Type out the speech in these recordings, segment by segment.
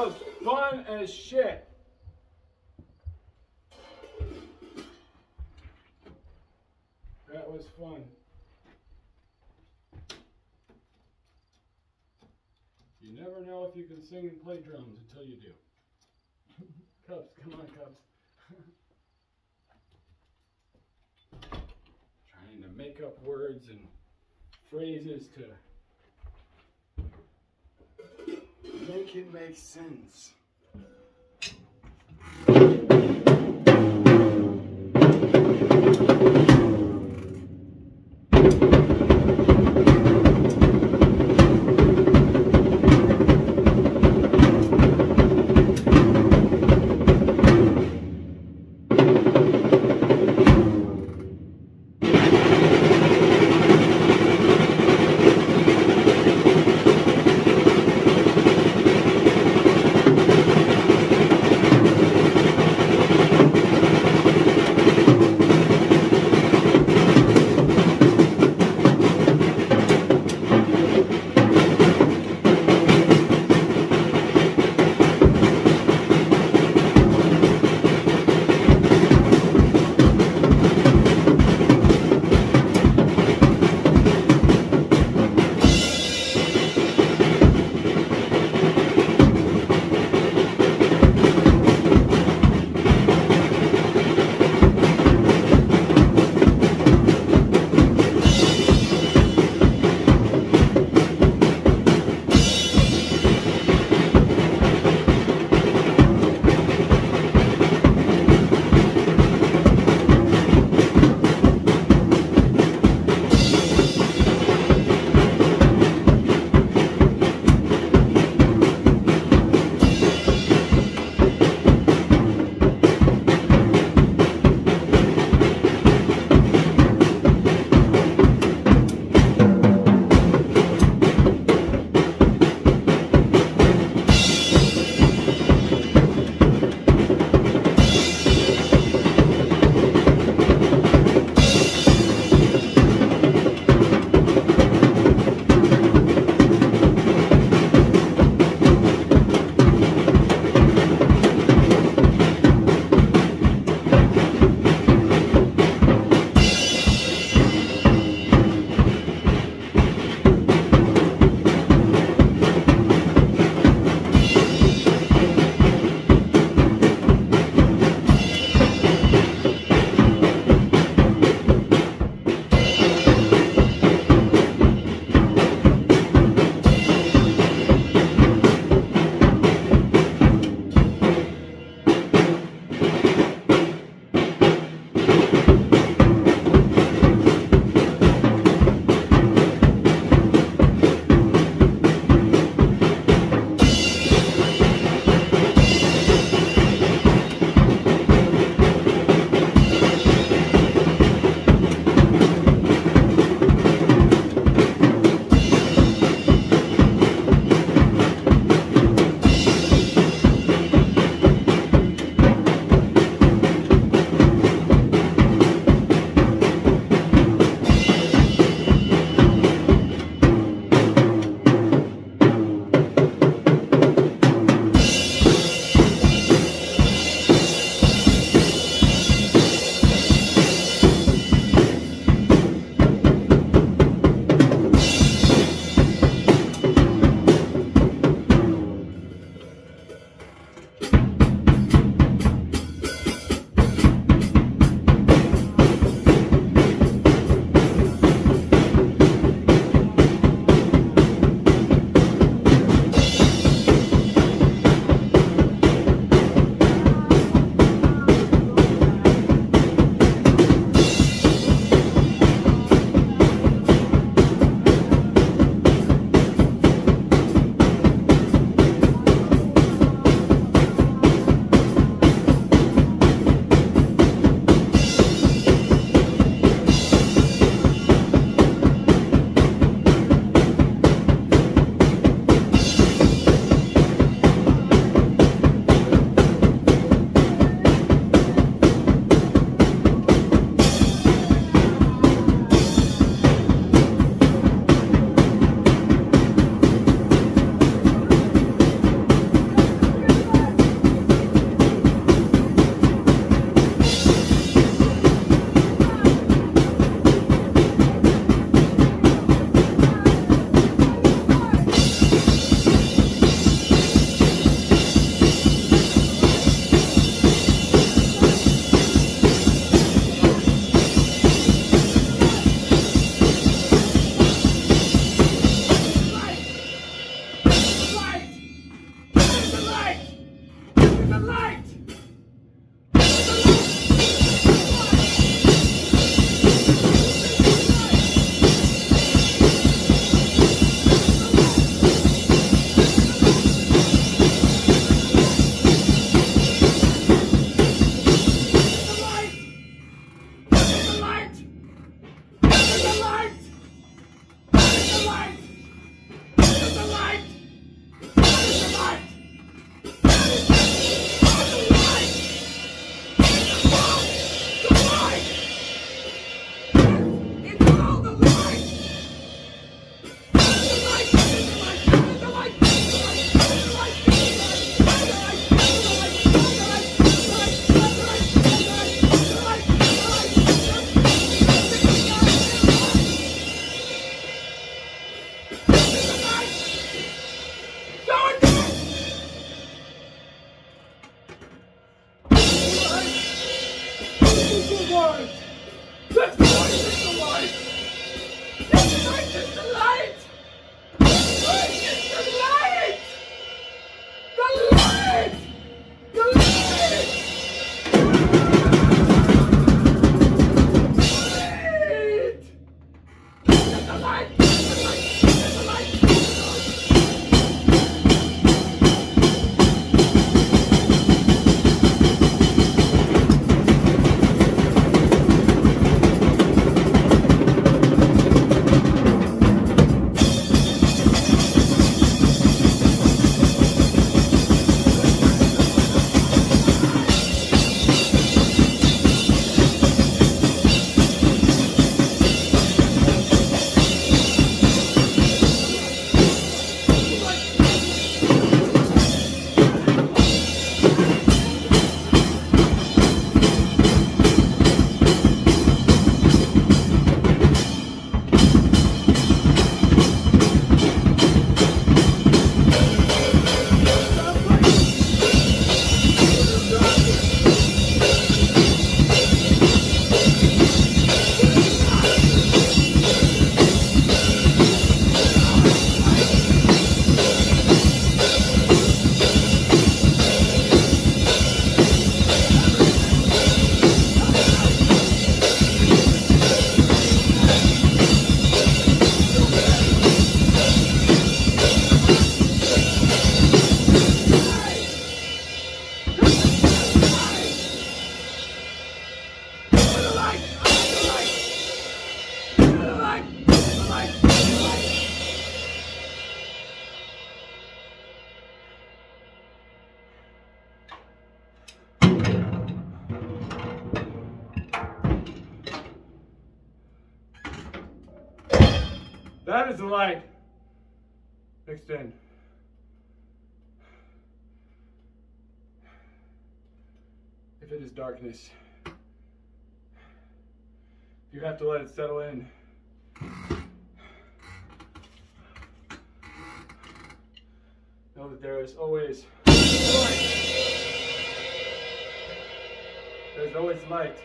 was fun as shit. That was fun. You never know if you can sing and play drums until you do. Cubs, come on, Cubs. Trying to make up words and phrases to make it make sense. Lord! That is the light. Extend. If it is darkness, you have to let it settle in. Know that there is always light. There's always light.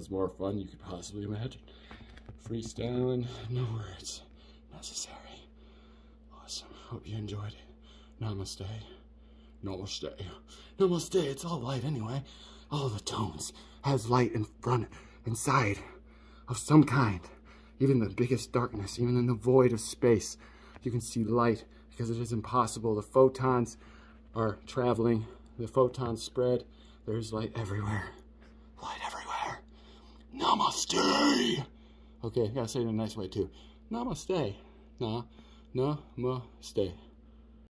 Was more fun you could possibly imagine. Freestyling, no words necessary. Awesome. Hope you enjoyed it. Namaste. Namaste. Namaste. It's all light anyway. All the tones has light in front, inside of some kind. Even the biggest darkness, even in the void of space, you can see light because it is impossible. The photons are traveling. The photons spread. There's light everywhere. Namaste. Okay, I gotta say it in a nice way too. Namaste. Nah, namaste.